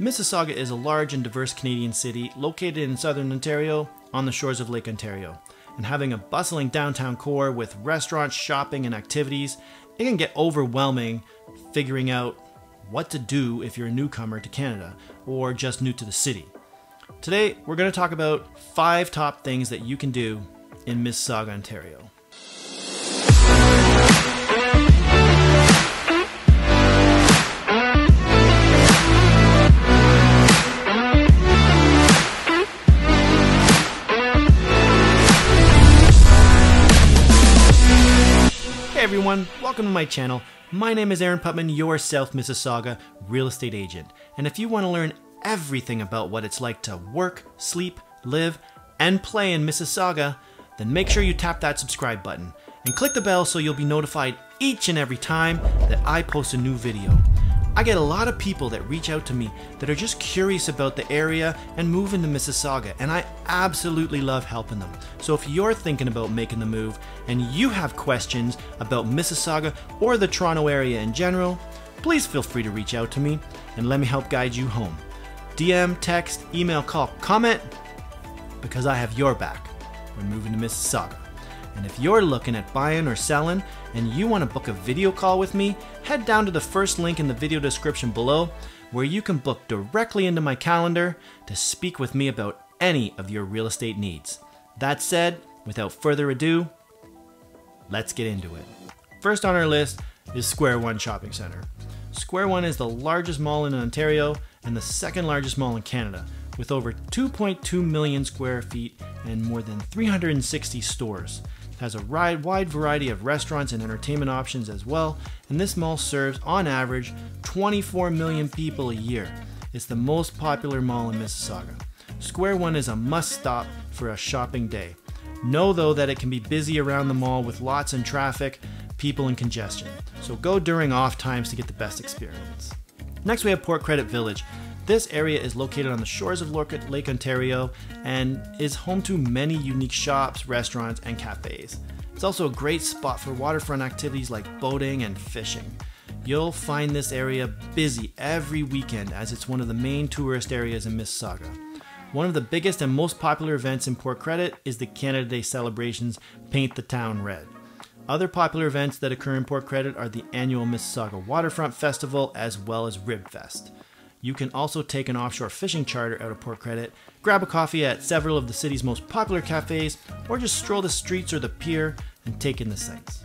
Mississauga is a large and diverse Canadian city located in southern Ontario on the shores of Lake Ontario. And having a bustling downtown core with restaurants, shopping, and activities, it can get overwhelming figuring out what to do if you're a newcomer to Canada or just new to the city. Today, we're going to talk about five top things that you can do in Mississauga, Ontario. Everyone, welcome to my channel. My name is Aaron Putman, your South Mississauga real estate agent. And if you want to learn everything about what it's like to work, sleep, live, and play in Mississauga, then make sure you tap that subscribe button and click the bell so you'll be notified each and every time that I post a new video. I get a lot of people that reach out to me that are just curious about the area and moving to Mississauga, and I absolutely love helping them. So if you're thinking about making the move and you have questions about Mississauga or the Toronto area in general, please feel free to reach out to me and let me help guide you home. DM, text, email, call, comment, because I have your back when moving to Mississauga. And if you're looking at buying or selling and you want to book a video call with me, head down to the first link in the video description below where you can book directly into my calendar to speak with me about any of your real estate needs. That said, without further ado, let's get into it. First on our list is Square One Shopping Center. Square One is the largest mall in Ontario and the second largest mall in Canada, with over 2.2 million square feet and more than 360 stores has a wide variety of restaurants and entertainment options as well, and this mall serves, on average, 24 million people a year. It's the most popular mall in Mississauga. Square One is a must stop for a shopping day. Know though that it can be busy around the mall with lots of traffic, people, and congestion. So go during off times to get the best experience. Next, we have Port Credit Village. This area is located on the shores of Lake Ontario and is home to many unique shops, restaurants, and cafes. It's also a great spot for waterfront activities like boating and fishing. You'll find this area busy every weekend as it's one of the main tourist areas in Mississauga. One of the biggest and most popular events in Port Credit is the Canada Day celebrations Paint the Town Red. Other popular events that occur in Port Credit are the annual Mississauga Waterfront Festival as well as Ribfest. You can also take an offshore fishing charter out of Port Credit, grab a coffee at several of the city's most popular cafes, or just stroll the streets or the pier and take in the sights.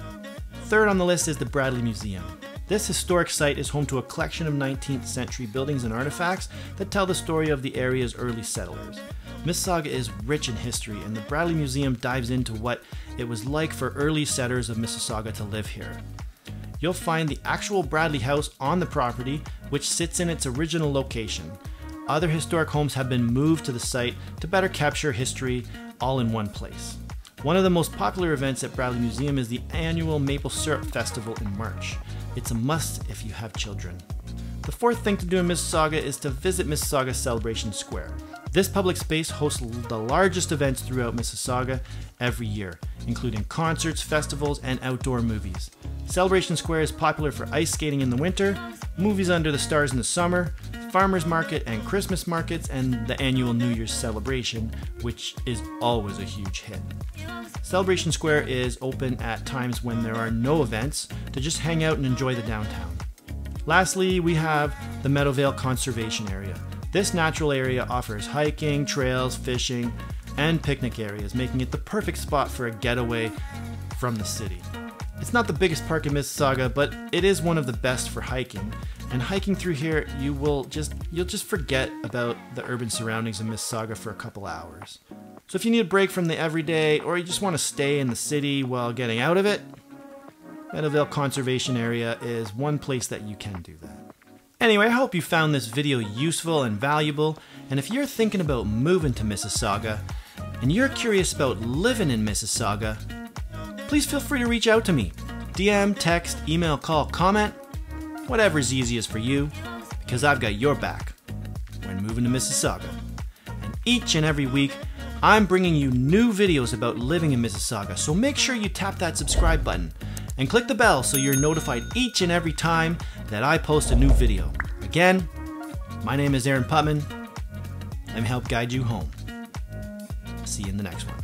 Third on the list is the Bradley Museum. This historic site is home to a collection of 19th century buildings and artifacts that tell the story of the area's early settlers. Mississauga is rich in history, and the Bradley Museum dives into what it was like for early settlers of Mississauga to live here you'll find the actual Bradley house on the property, which sits in its original location. Other historic homes have been moved to the site to better capture history all in one place. One of the most popular events at Bradley Museum is the annual Maple Syrup Festival in March. It's a must if you have children. The fourth thing to do in Mississauga is to visit Mississauga Celebration Square. This public space hosts the largest events throughout Mississauga every year, including concerts, festivals, and outdoor movies. Celebration Square is popular for ice skating in the winter, movies under the stars in the summer, farmers market and Christmas markets, and the annual New Year's celebration, which is always a huge hit. Celebration Square is open at times when there are no events to just hang out and enjoy the downtown. Lastly, we have the Meadowvale Conservation Area. This natural area offers hiking, trails, fishing, and picnic areas, making it the perfect spot for a getaway from the city. It's not the biggest park in Mississauga, but it is one of the best for hiking. And hiking through here, you will just you'll just forget about the urban surroundings of Mississauga for a couple hours. So if you need a break from the everyday or you just want to stay in the city while getting out of it, Meadowvale Conservation Area is one place that you can do that. Anyway, I hope you found this video useful and valuable, and if you're thinking about moving to Mississauga, and you're curious about living in Mississauga, please feel free to reach out to me. DM, text, email, call, comment, whatever's easiest for you, because I've got your back when moving to Mississauga. And each and every week, I'm bringing you new videos about living in Mississauga, so make sure you tap that subscribe button and click the bell so you're notified each and every time that I post a new video. Again, My name is Aaron Putman. Let me help guide you home. See you in the next one.